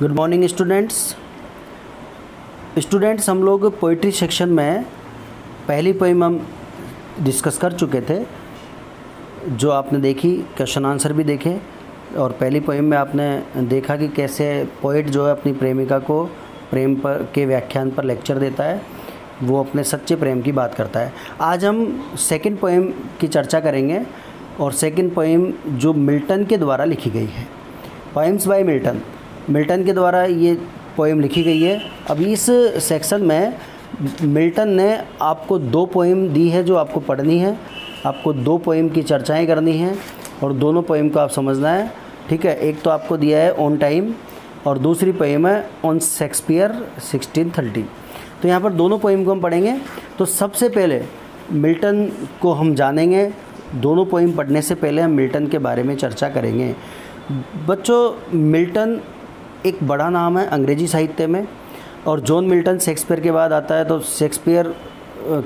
Good morning students students हम लोग poetry section में पहली पोइम हम डिस्कस कर चुके थे, जो आपने देखी क्वेश्चन आंसर भी देखे, और पहली पोइम में आपने देखा कि कैसे पोइट जो है अपनी प्रेमिका को प्रेम पर, के व्याख्यान पर लेक्चर देता है, वो अपने सच्चे प्रेम की बात करता है। आज हम सेकंड पोइम की चर्चा करेंगे, और सेकंड पोइम जो मिल्टन के द्वारा लिखी गई है। पोइम्स बाय मिल्टन मिल्टन के द्वारा ये पोइम लिखी गई है। अब इस सेक्शन में मिल्टन ने आपको दो पोइम दी है जो आपको पढ़नी है। आपको दो पोइम की चर्चाएँ करनी हैं और दोनों पोइम को आप समझना है। ठीक है, एक तो आपको दिया है ऑन टाइम और दूसरी पोइम है ऑन शेक्सपियर 1630 तो यहाँ पर दोनों पोइम को हम पढ़ेंगे। तो सबसे पहले मिल्टन को हम जानेंगे। दोनों पोइम पढ़ने से पहले हम मिल्टन के बारे में चर्चा करेंगे। बच्चों, मिल्टन एक बड़ा नाम है अंग्रेज़ी साहित्य में, और जॉन मिल्टन शेक्सपियर के बाद आता है तो शेक्सपियर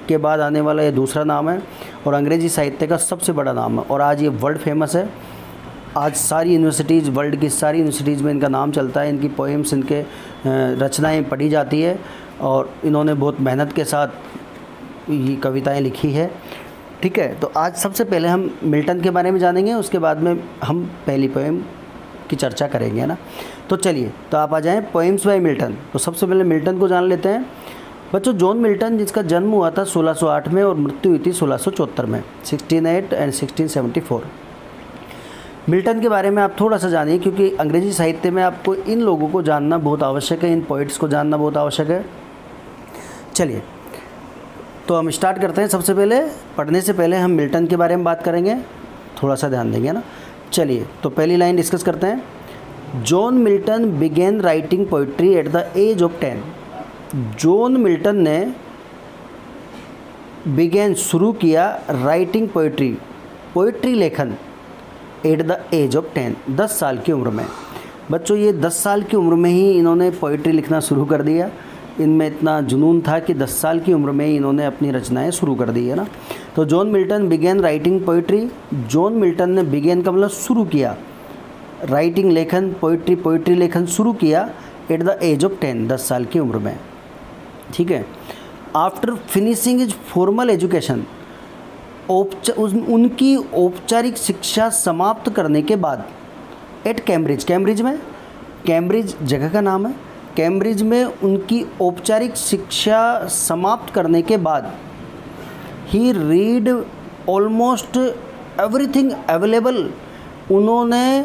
के बाद आने वाला ये दूसरा नाम है, और अंग्रेज़ी साहित्य का सबसे बड़ा नाम है। और आज ये वर्ल्ड फ़ेमस है। आज सारी यूनिवर्सिटीज़, वर्ल्ड की सारी यूनिवर्सिटीज़ में इनका नाम चलता है, इनकी पोएम्स, इनके रचनाएँ पढ़ी जाती है, और इन्होंने बहुत मेहनत के साथ ये कविताएँ लिखी है। ठीक है तो आज सबसे पहले हम मिल्टन के बारे में जानेंगे, उसके बाद में हम पहली पोएम की चर्चा करेंगे ना? तो चलिए तो आप आ जाएँ पोइम्स बाय मिल्टन तो सबसे पहले मिल्टन को जान लेते हैं। बच्चों जॉन मिल्टन जिसका जन्म हुआ था 1608 में और मृत्यु हुई थी सोलह में 1608 एंड 1674 मिल्टन के बारे में आप थोड़ा सा जानिए, क्योंकि अंग्रेज़ी साहित्य में आपको इन लोगों को जानना बहुत आवश्यक है, इन पोइट्स को जानना बहुत आवश्यक है। चलिए तो हम स्टार्ट करते हैं। सबसे पहले, पढ़ने से पहले हम मिल्टन के बारे में बात करेंगे। थोड़ा सा ध्यान देंगे ना? चलिए तो पहली लाइन डिस्कस करते हैं। John Milton began writing poetry at the age of ten John Milton ने बिगेन शुरू किया राइटिंग पोइट्री पोइट्री लेखन at the age of ten दस साल की उम्र में। बच्चों, ये दस साल की उम्र में ही इन्होंने पोइट्री लिखना शुरू कर दिया। इनमें इतना जुनून था कि 10 साल की उम्र में इन्होंने अपनी रचनाएँ शुरू कर दी, है ना? तो John Milton began writing poetry. John Milton ने बिगेन का मतलब शुरू किया। राइटिंग लेखन, पोइट्री पोइट्री लेखन शुरू किया at the age of ten, दस साल की उम्र में। ठीक है? After finishing his formal education उनकी औपचारिक शिक्षा समाप्त करने के बाद, एट कैम्ब्रिज। कैम्ब्रिज में? कैम्ब्रिज जगह का नाम है। कैम्ब्रिज में उनकी औपचारिक शिक्षा समाप्त करने के बाद ही रीड ऑलमोस्ट एवरीथिंग अवेलेबल उन्होंने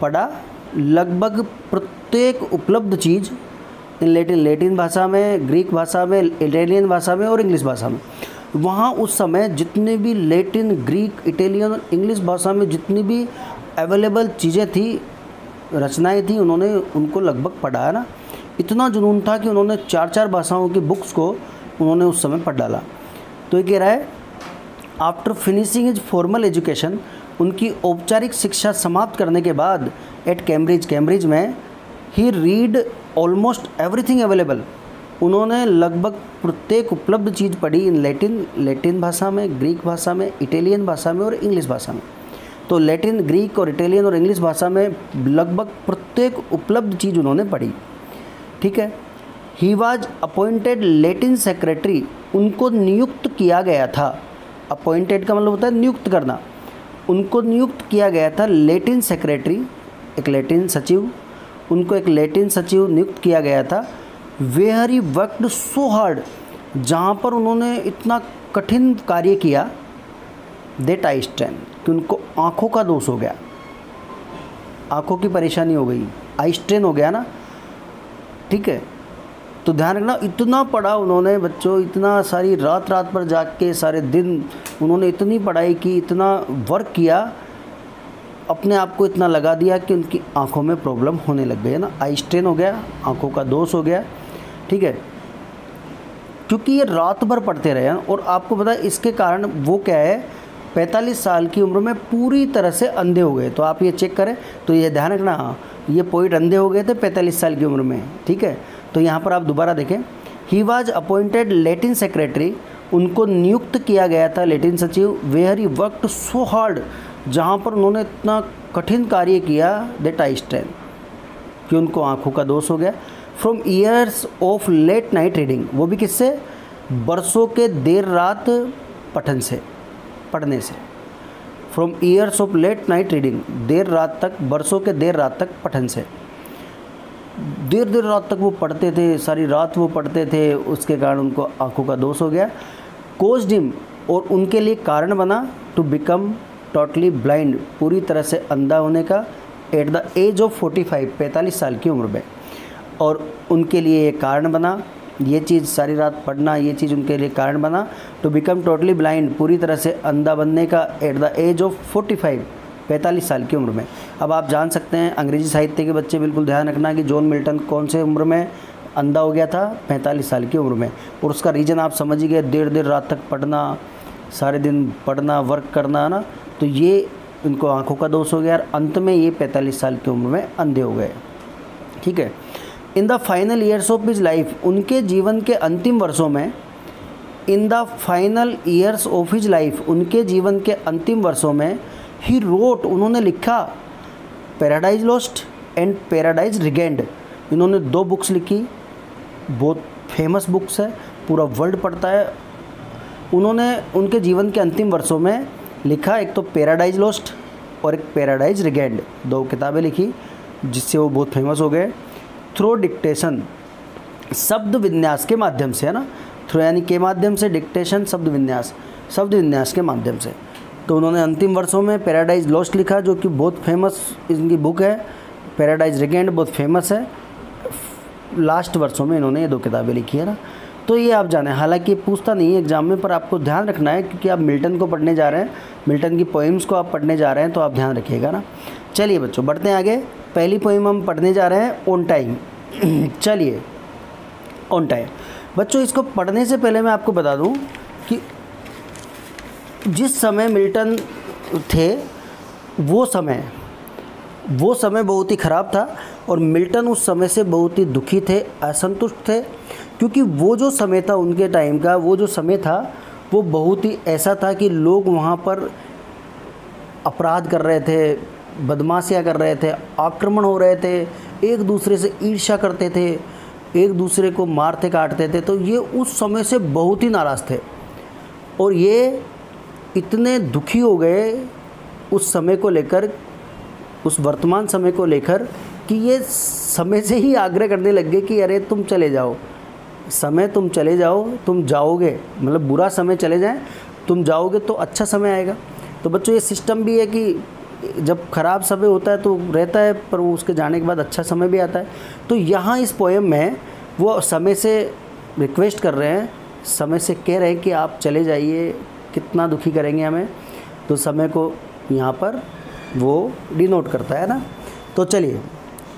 पढ़ा। लगभग प्रत्येक उपलब्ध चीज़ इन लेटिन लेटिन भाषा में ग्रीक भाषा में इटालियन भाषा में और इंग्लिश भाषा में। वहाँ उस समय जितने भी लेटिन ग्रीक इटालियन और इंग्लिश भाषा में जितनी भी अवेलेबल चीज़ें थी, रचनाएँ थी, उन्होंने उनको लगभग पढ़ा है ना। इतना जुनून था कि उन्होंने चार चार भाषाओं की बुक्स को उन्होंने उस समय पढ़ डाला। तो ये कह रहा है after finishing his formal education उनकी औपचारिक शिक्षा समाप्त करने के बाद एट कैम्ब्रिज कैम्ब्रिज में ही रीड ऑलमोस्ट एवरीथिंग अवेलेबल उन्होंने लगभग प्रत्येक उपलब्ध चीज़ पढ़ी इन लैटिन लैटिन भाषा में ग्रीक भाषा में इटालियन भाषा में और इंग्लिश भाषा में। तो लैटिन ग्रीक और इटालियन और इंग्लिश भाषा में लगभग प्रत्येक उपलब्ध चीज़ उन्होंने पढ़ी। ठीक है? He was appointed Latin secretary उनको नियुक्त किया गया था। अपॉइंटेड का मतलब होता है नियुक्त करना। उनको नियुक्त किया गया था लेटिन सेक्रेटरी एक लेटिन सचिव। उनको एक लेटिन सचिव नियुक्त किया गया था। Where he worked so hard, जहाँ पर उन्होंने इतना कठिन कार्य किया देट आई स्ट्रेन कि उनको आँखों का दोष हो गया। आँखों की परेशानी हो गई। आई स्ट्रेन हो गया ना? ठीक है? तो ध्यान रखना, इतना पढ़ा उन्होंने बच्चों, इतना सारी रात रात पर जाग के सारे दिन उन्होंने इतनी पढ़ाई की, इतना वर्क किया, अपने आप को इतना लगा दिया कि उनकी आँखों में प्रॉब्लम होने लग गई है ना? आई स्ट्रेन हो गया, आँखों का दोष हो गया, ठीक है? क्योंकि ये रात भर पढ़ते रहे, हैं और आपको पता है, इसके कारण वो क्या है, पैंतालीस साल की उम्र में पूरी तरह से अंधे हो गए। तो आप ये चेक करें तो ये ध्यान रखना हाँ ये पोइट अंधे हो गए थे पैंतालीस साल की उम्र में, ठीक है? तो यहाँ पर आप दोबारा देखें। He was appointed Latin secretary उनको नियुक्त किया गया था लेटिन सचिव। Where he worked so hard जहाँ पर उन्होंने इतना कठिन कार्य किया दैट आई स्टैंड कि उनको आँखों का दोष हो गया। From years of late night reading वो भी किससे? बरसों के देर रात पठन से, पढ़ने से। From years of late night reading देर रात तक, बरसों के देर रात तक पठन से। देर देर रात तक वो पढ़ते थे, सारी रात वो पढ़ते थे, उसके कारण उनको आँखों का दोष हो गया। कोच डिम और उनके लिए कारण बना टू बिकम टोटली ब्लाइंड पूरी तरह से अंधा होने का एट द एज ऑफ़ 45 पैंतालीस साल की उम्र में। और उनके लिए ये कारण बना ये चीज़ सारी रात पढ़ना, ये चीज़ उनके लिए कारण बना टू बिकम टोटली ब्लाइंड पूरी तरह से अंधा बनने का एट द एज ऑफ़ 45 पैंतालीस साल की उम्र में। अब आप जान सकते हैं, अंग्रेज़ी साहित्य के बच्चे बिल्कुल ध्यान रखना कि जॉन मिल्टन कौन से उम्र में अंधा हो गया था, पैंतालीस साल की उम्र में। और उसका रीज़न आप समझ ही गए देर देर रात तक पढ़ना, सारे दिन पढ़ना वर्क करना ना? तो ये इनको आँखों का दोष हो गया और अंत में ये पैंतालीस साल की उम्र में अंधे हो गए। ठीक है? In the final years of his life उनके जीवन के अंतिम वर्षों में in the final years of his life उनके जीवन के अंतिम वर्षों में ही रोट उन्होंने लिखा Paradise Lost and Paradise Regained इन्होंने दो बुक्स लिखी, बहुत फ़ेमस बुक्स है, पूरा वर्ल्ड पढ़ता है। उन्होंने उनके जीवन के अंतिम वर्षों में लिखा, एक तो पैराडाइज लॉस्ट और एक पैराडाइज रिगेंड दो किताबें लिखी, जिससे वो बहुत फ़ेमस हो गए। थ्रो डिक्टेशन शब्द विन्यास के माध्यम से, है ना? थ्रो यानी के माध्यम से, डिक्टेशन शब्द विन्यास शब्द विन्यास के माध्यम से। तो उन्होंने अंतिम वर्षों में पैराडाइज लॉस्ट लिखा, जो कि बहुत फ़ेमस इनकी बुक है। पैराडाइज रिगेंड बहुत फ़ेमस है। लास्ट वर्षों में इन्होंने ये दो किताबें लिखी, है ना? तो ये आप जाने, हालाँकि पूछता नहीं है एग्ज़ाम में, पर आपको ध्यान रखना है, क्योंकि आप मिल्टन को पढ़ने जा रहे हैं। मिल्टन की पोइम्स को आप पढ़ने जा रहे हैं तो आप ध्यान रखिएगा ना। चलिए बच्चों, बढ़ते हैं आगे। पहली पोइम हम पढ़ने जा रहे हैं ऑन टाइम चलिए ऑन टाइम बच्चों, इसको पढ़ने से पहले मैं आपको बता दूँ कि जिस समय मिल्टन थे, वो समय वो समय बहुत ही ख़राब था और मिल्टन उस समय से बहुत ही दुखी थे, असंतुष्ट थे, क्योंकि वो जो समय था उनके टाइम का, वो जो समय था, वो बहुत ही ऐसा था कि लोग वहाँ पर अपराध कर रहे थे बदमाशियाँ कर रहे थे, आक्रमण हो रहे थे, एक दूसरे से ईर्ष्या करते थे, एक दूसरे को मारते काटते थे तो ये उस समय से बहुत ही नाराज़ थे। और ये इतने दुखी हो गए उस समय को लेकर, उस वर्तमान समय को लेकर, कि ये समय से ही आग्रह करने लग गए कि अरे तुम चले जाओ। समय तुम चले जाओ, तुम जाओगे मतलब बुरा समय चले जाए, तुम जाओगे तो अच्छा समय आएगा। तो बच्चों, ये सिस्टम भी है कि जब ख़राब समय होता है तो रहता है, पर वो उसके जाने के बाद अच्छा समय भी आता है। तो यहाँ इस पोएम में वो समय से रिक्वेस्ट कर रहे हैं, समय से कह रहे हैं कि आप चले जाइए, कितना दुखी करेंगे हमें। तो समय को यहाँ पर वो डिनोट करता है ना। तो चलिए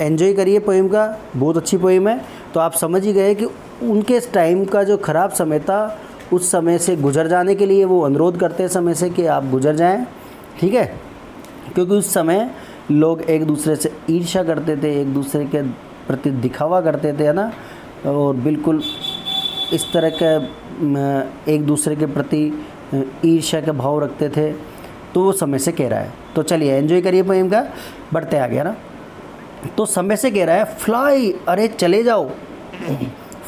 एन्जॉय करिए पोइम का, बहुत अच्छी पोइम है। तो आप समझ ही गए कि उनके टाइम का जो ख़राब समय था, उस समय से गुजर जाने के लिए वो अनुरोध करते हैं समय से कि आप गुजर जाएँ, ठीक है? क्योंकि उस समय लोग एक दूसरे से ईर्ष्या करते थे, एक दूसरे के प्रति दिखावा करते थे, है ना? और बिल्कुल इस तरह के एक दूसरे के प्रति ईर्ष्या के भाव रखते थे तो वो समय से कह रहा है। तो चलिए एंजॉय करिए पोएम का, बढ़ते आ गया ना? तो समय से कह रहा है फ्लाई अरे चले जाओ।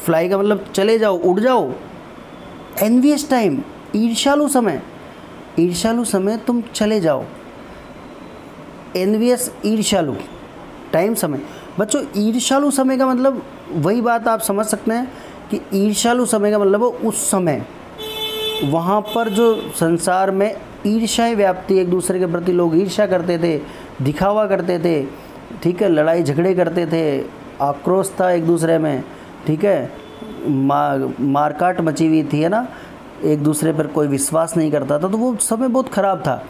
फ्लाई का मतलब चले जाओ, उड़ जाओ। एनवियस टाइम ईर्षालु समय। ईर्षालु समय तुम चले जाओ। एनवियस ईर्षालु टाइम समय। बच्चों ईर्षालु समय का मतलब वही बात आप समझ सकते हैं कि ईर्षालु समय का मतलब उस समय, वहाँ पर जो संसार में ईर्ष्याएँ व्याप्ति, एक दूसरे के प्रति लोग ईर्ष्या करते थे, दिखावा करते थे, ठीक है, लड़ाई झगड़े करते थे, आक्रोश था एक दूसरे में, ठीक है मार मारकाट मची हुई थी, है ना, एक दूसरे पर कोई विश्वास नहीं करता था तो वो समय बहुत ख़राब था।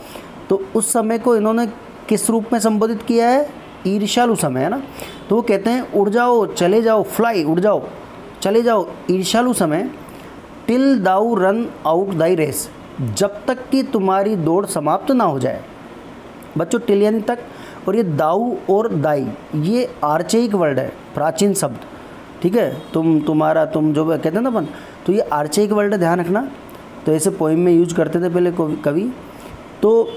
तो उस समय को इन्होंने किस रूप में संबोधित किया है? ईर्षालु समय, है ना? तो वो कहते हैं, उड़ जाओ, चले जाओ फ्लाई उड़ जाओ, चले जाओ ईर्षालु समय till thou run out thy race जब तक कि तुम्हारी दौड़ समाप्त ना हो जाए। बच्चों टिल यानी तक, और ये दाऊ और दाई ये आर्चेइक वर्ड है, प्राचीन शब्द, ठीक है? तुम, तुम्हारा, तुम जो कहते हैं ना अपन तो ये आर्चेइक वर्ड है, ध्यान रखना। तो ऐसे पोइम में यूज़ करते थे पहले कवि। तो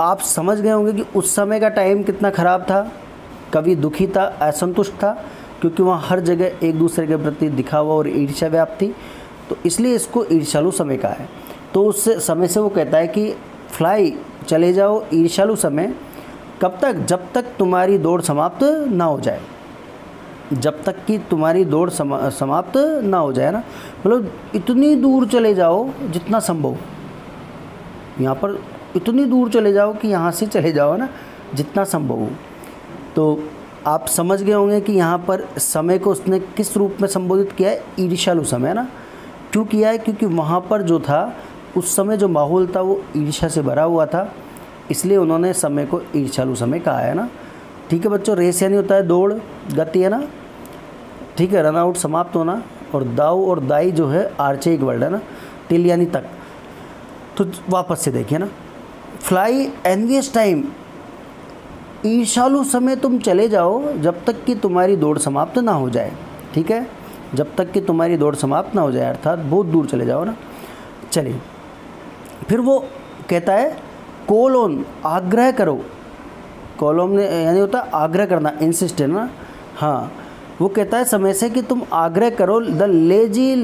आप समझ गए होंगे कि उस समय का टाइम कितना ख़राब था कवि दुखी था असंतुष्ट था क्योंकि वहाँ हर जगह एक दूसरे के प्रति दिखावा और ईर्ष्या व्याप्त। थी तो इसलिए इसको ईर्ष्यालु समय का है। तो उस समय से वो कहता है कि फ्लाई चले जाओ ईर्ष्यालु समय। कब तक? जब तक तुम्हारी दौड़ समाप्त ना हो जाए। जब तक कि तुम्हारी दौड़ समा, समाप्त ना हो जाए ना। मतलब इतनी दूर चले जाओ जितना संभव यहाँ पर इतनी दूर चले जाओ कि यहाँ से चले जाओ ना, जितना संभव हो। तो आप समझ गए होंगे कि यहाँ पर समय को उसने किस रूप में संबोधित किया है, ईर्ष्यालु समय ना। क्यों किया है? क्योंकि वहाँ पर जो था, उस समय जो माहौल था, वो ईर्ष्या से भरा हुआ था। इसलिए उन्होंने समय को ईर्ष्यालु समय कहा है ना। ठीक है बच्चों, रेस यानी होता है दौड़, गति है ना। ठीक है, रन आउट समाप्त होना और दाऊ और दाई जो है आर्चे एक वर्ड है ना, तिल यानी तक। तो वापस से देखिए ना। फ्लाई एनवियस टाइम ईर्षालु समय तुम चले जाओ जब तक कि तुम्हारी दौड़ समाप्त ना हो जाए। ठीक है? जब तक कि तुम्हारी दौड़ समाप्त ना हो जाए, अर्थात बहुत दूर चले जाओ ना। चलिए। फिर वो कहता है, कोलोन, आग्रह करो। कॉलोम ने, यानी होता है, आग्रह करना इंसिस्ट है ना? हाँ। वो कहता है, समय से कि तुम आग्रह करो the lazy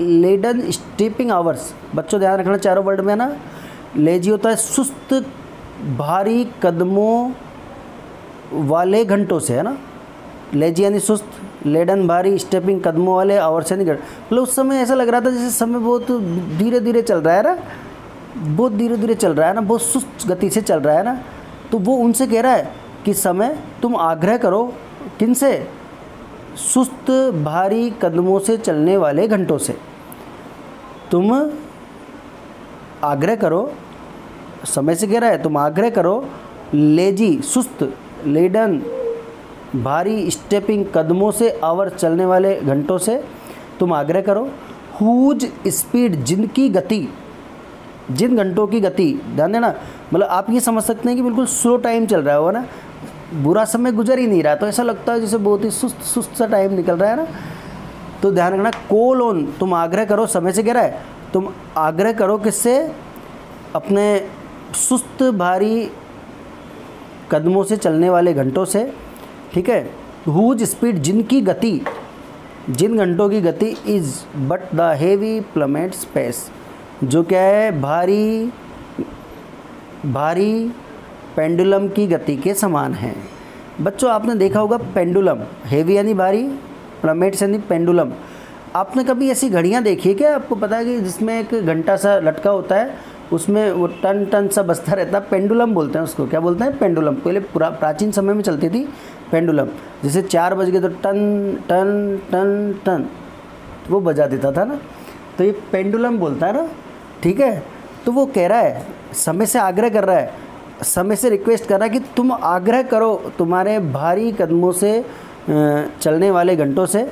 leaden stepping hours बच्चों, ध्यान रखना चारों वर्ड में ना? लेजी होता है सुस्त, भारी कदमों वाले घंटों से, है ना? लेजी यानी सुस्त, लेडन, भारी, स्टेपिंग कदमों वाले आवर्स से नहीं मतलब उस समय ऐसा लग रहा था जैसे समय बहुत धीरे धीरे चल रहा है ना? बहुत धीरे धीरे चल रहा है ना? बहुत सुस्त गति से चल रहा है ना? तो वो उनसे कह रहा है कि समय, तुम आग्रह करो किन से? सुस्त, भारी कदमों से चलने वाले घंटों से। तुम आग्रह करो, समय से कह रहा है, तुम आग्रह करो, लेजी, सुस्त, लेडन, भारी स्टेपिंग कदमों से आवर चलने वाले घंटों से तुम आग्रह करो हुज स्पीड जिनकी गति, जिन घंटों की गति, ध्यान देना मतलब आप ये समझ सकते हैं कि बिल्कुल स्लो टाइम चल रहा होगा ना, बुरा समय गुजर ही नहीं रहा तो ऐसा लगता है जैसे बहुत ही सुस्त सुस्त सा टाइम निकल रहा है ना तो ध्यान रखना कोल ऑन तुम आग्रह करो, समय से कह रहा है तुम आग्रह करो किससे? अपने सुस्त, भारी कदमों से चलने वाले घंटों से, ठीक है? हुज स्पीड जिनकी गति, जिन घंटों की गति is but the heavy plummet space जो क्या है? भारी भारी पेंडुलम की गति के समान है। बच्चों, आपने देखा होगा पेंडुलम हेवी यानी भारी प्लमेट्स यानी पेंडुलम आपने कभी ऐसी घड़ियाँ देखी है क्या? आपको पता है कि जिसमें एक घंटा सा लटका होता है, उसमें वो टन टन सा बस्ता रहता है, पेंडुलम बोलते हैं उसको। क्या बोलते हैं? पेंडुलम। पहले पूरा, प्राचीन समय में चलती थी पेंडुलम। जैसे चार बज गए तो टन टन टन टन, वो बजा देता था ना। तो ये पेंडुलम बोलता है ना, ठीक है? तो वो कह रहा है, समय से आग्रह कर रहा है। समय से रिक्वेस्ट कर रहा है कि तुम आग्रह करो तुम्हारे भारी कदमों से चलने वाले घंटों से।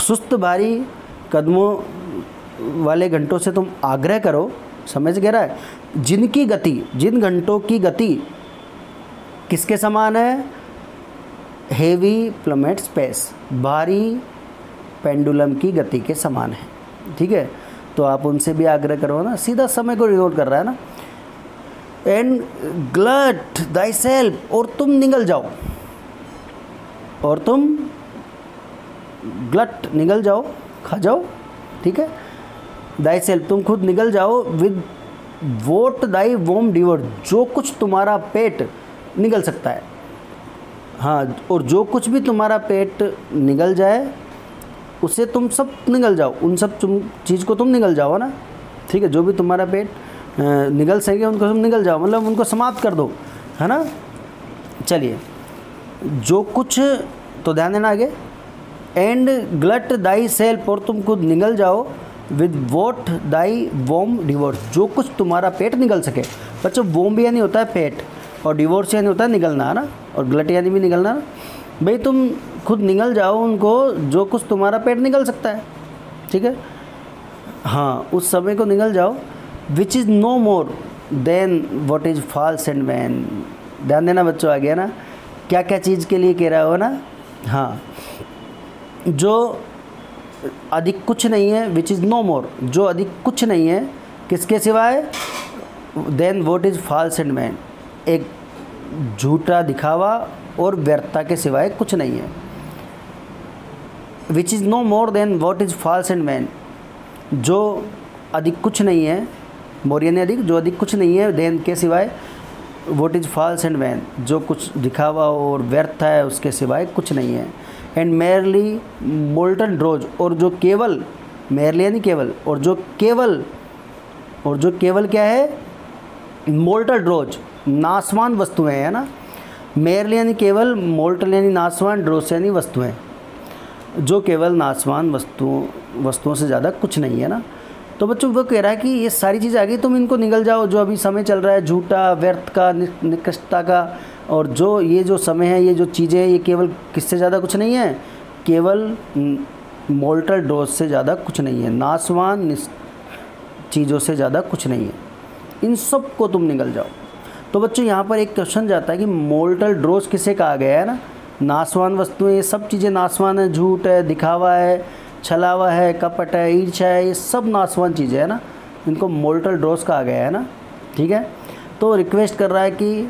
सुस्त भारी कदमों वाले घंटों से तुम आग्रह करो, समझ कह रहा है जिनकी गति, जिन घंटों की गति किसके समान है? हेवी प्लमेट स्पेस भारी पेंडुलम की गति के समान है, ठीक है? तो आप उनसे भी आग्रह करो ना, सीधा समय को रिकॉर्ड कर रहा है ना? एंड ग्लट दाई सेल्फ और तुम निगल जाओ। और तुम ग्लट निगल जाओ, खा जाओ, ठीक है? दाई सेल्फ, तुम खुद निकल जाओ, विद वोट दाई, वोम, डिवर, जो कुछ तुम्हारा पेट निकल सकता है। हाँ और जो कुछ भी तुम्हारा पेट निकल जाए, उसे तुम सब निकल जाओ, उन सब चीज़ को तुम निकल जाओ ना? ठीक है, जो भी तुम्हारा पेट निकल सके, उनको तुम निकल जाओ मतलब उनको समाप्त कर दो, है ना? चलिए, जो कुछ तो ध्यान देना आगे। एंड ग्लट दाई सेल्फ और तुम खुद निकल जाओ, with what thy womb devours. जो कुछ तुम्हारा पेट निकल सके। बच्चों, वोम भी यानी होता है पेट, और डिवोर्स यानी होता है निकलना है ना? और ग्लट यानी भी निकलना भाई, तुम खुद निकल जाओ उनको, जो कुछ तुम्हारा पेट निकल सकता है। ठीक है? हाँ उस समय को निकल जाओ which is no more than what is false and man ध्यान देना बच्चों आ गया ना? क्या क्या चीज़ के लिए कह रहा हो ना? हाँ। जो अधिक कुछ नहीं है विच इज़ नो मोर जो अधिक कुछ नहीं है, किसके सिवाय? Than what is false and man एक झूठा दिखावा और व्यर्थता के सिवाय कुछ नहीं है। Which is no more than what is false and vain जो अधिक कुछ नहीं है मोरियन यानी अधिक, जो अधिक कुछ नहीं है देन के सिवाय what is false and vain जो कुछ दिखावा और व्यर्थ है, उसके सिवाय कुछ नहीं है। एंड मेयरली मोल्टन ड्रोज और जो केवल, मेयरली यानी केवल, और जो केवल, और जो केवल क्या है? मोल्टल ड्रोज नासवान वस्तुएँ है ना? मेयरली यानी केवल मोल्टल यानी नासवान ड्रोज यानी वस्तुएँ। जो केवल, नासवान वस्तुओं वस्तुओं से ज़्यादा कुछ नहीं है ना? तो बच्चों, वो कह रहा है कि ये सारी चीज़ें आ गई, तुम इनको निकल जाओ, जो अभी समय चल रहा है, झूठा, व्यर्थ का निकृष्टता का और जो ये जो समय है, ये जो चीज़ें हैं, ये केवल किससे ज़्यादा कुछ नहीं है? केवल मोल्टल डोज से ज़्यादा कुछ नहीं है। नासवान चीज़ों से ज़्यादा कुछ नहीं है। इन सबको तुम निकल जाओ। तो बच्चों, यहाँ पर एक क्वेश्चन जाता है कि मोल्टल ड्रोज किसे कहा गया है ना? नासवान वस्तुएँ, ये सब चीज़ें नासवान है। झूठ है, दिखावा है, छलावा है, कपट है ईर्षा है, ये सब नासवान चीज़ें है ना? इनको मोल्टल ड्रोज कहा गया है ना? ठीक है? तो रिक्वेस्ट कर रहा है कि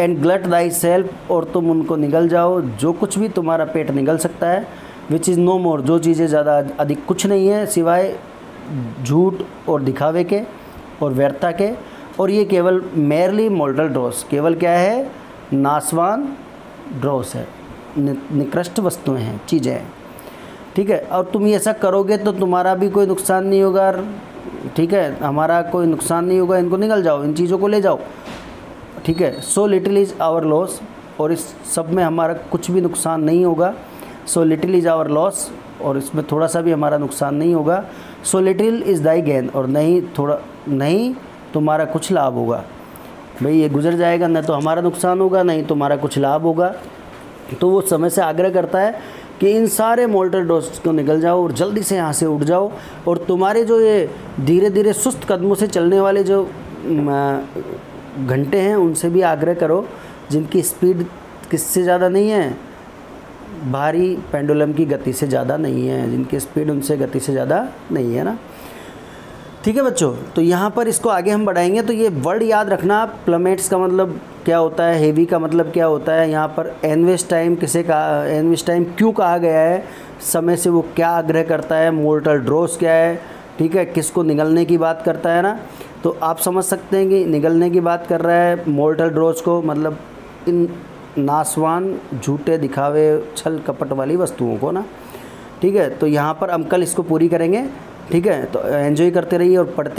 एंड ग्लट दाई सेल्फ और तुम उनको निगल जाओ। जो कुछ भी तुम्हारा पेट निगल सकता है विच इज़ नो मोर जो चीज़ें ज़्यादा अधिक कुछ नहीं है, सिवाय झूठ और दिखावे के और व्यर्थता के। और ये केवल मेयरली मोल्डल ड्रॉस केवल क्या है? नासवान ड्रॉस है। निकृष्ट वस्तुएँ हैं, चीज़ें हैं। ठीक है? और तुम ऐसा करोगे तो तुम्हारा भी कोई नुकसान नहीं होगा। ठीक है? हमारा कोई नुकसान नहीं होगा। इनको निकल जाओ, इन चीज़ों को ले जाओ। ठीक है? So little is our loss और इस सब में हमारा कुछ भी नुकसान नहीं होगा। So little is our loss और इसमें थोड़ा सा भी हमारा नुकसान नहीं होगा। So little is thy gain और नहीं, थोड़ा, नहीं, तुम्हारा कुछ लाभ होगा। भाई, ये गुजर जाएगा, न तो हमारा नुकसान होगा, नहीं तुम्हारा कुछ लाभ होगा। तो वो समय से आग्रह करता है कि इन सारे मोल्टर डोज को निकल जाओ और जल्दी से यहाँ से उठ जाओ, और तुम्हारे जो ये धीरे धीरे सुस्त कदमों से चलने वाले जो घंटे हैं, उनसे भी आग्रह करो, जिनकी स्पीड किससे ज़्यादा नहीं है, भारी पेंडुलम की गति से ज़्यादा नहीं है, जिनकी स्पीड उनसे गति से ज़्यादा नहीं है ना। ठीक है बच्चों तो यहाँ पर इसको आगे हम बढ़ाएँगे तो ये वर्ड याद रखना प्लमेट्स का मतलब क्या होता है, हेवी का मतलब क्या होता है, यहाँ पर एनवेस्ट टाइम किसे कहा एनवेस्ट टाइम क्यों कहा गया है, समय से वो क्या आग्रह करता है मोर्टल ड्रोस क्या है, ठीक है, किसको निगलने की बात करता है ना तो आप समझ सकते हैं कि निगलने की बात कर रहा है मोर्टल ड्रोज को मतलब इन नासवान झूठे दिखावे, छल कपट वाली वस्तुओं को ना। ठीक है तो यहाँ पर हम कल इसको पूरी करेंगे, ठीक है तो एंजॉय करते रहिए और पढ़ते